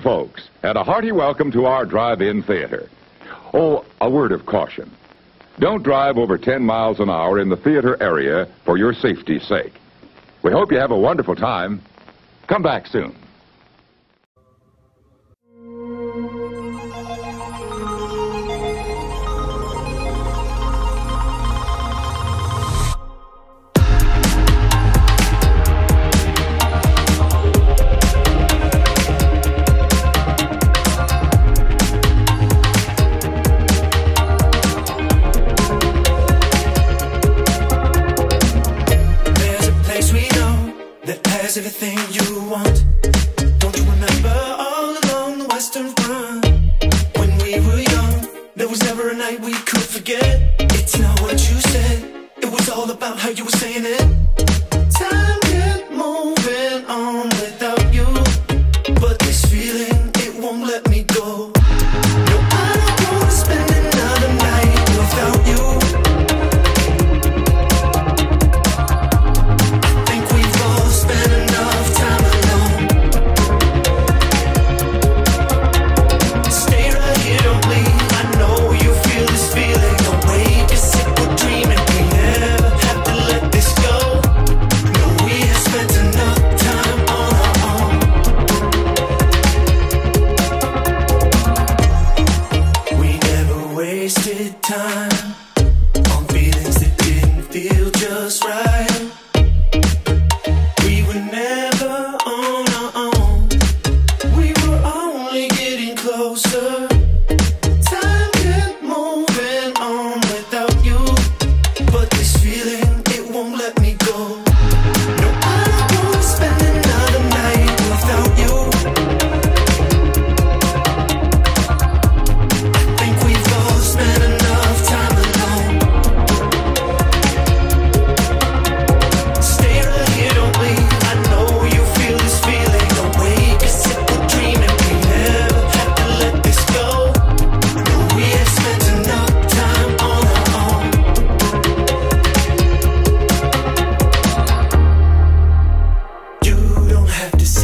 folks, and a hearty welcome to our drive-in theater. Oh, a word of caution. Don't drive over 10 miles an hour in the theater area for your safety's sake. We hope you have a wonderful time. Come back soon. Everything you want. Don't you remember all along the western front When we were young There was never a night we could forget. It's not what you said. It was all about how you were saying it. Time kept moving on. have to say